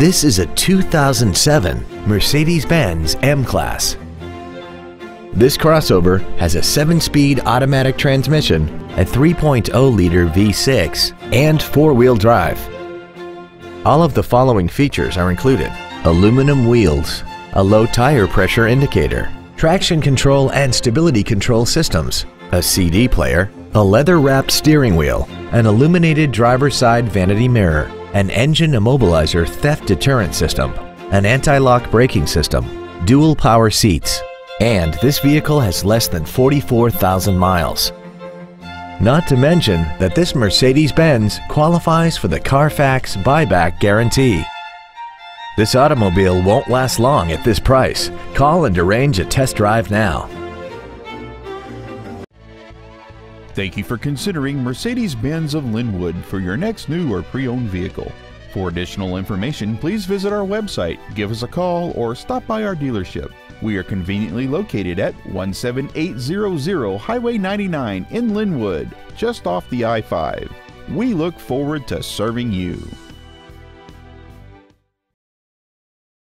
This is a 2007 Mercedes-Benz M-Class. This crossover has a 7-speed automatic transmission, a 3.0-liter V6, and four-wheel drive. All of the following features are included. Aluminum wheels, a low tire pressure indicator, traction control and stability control systems, a CD player, a leather-wrapped steering wheel, an illuminated driver's side vanity mirror, an engine immobilizer theft deterrent system, an anti-lock braking system, dual power seats, and this vehicle has less than 44,000 miles. Not to mention that this Mercedes-Benz qualifies for the Carfax buyback guarantee. This automobile won't last long at this price. Call and arrange a test drive now. Thank you for considering Mercedes-Benz of Lynnwood for your next new or pre-owned vehicle. For additional information, please visit our website, give us a call, or stop by our dealership. We are conveniently located at 17800 Highway 99 in Lynnwood, just off the I 5. We look forward to serving you.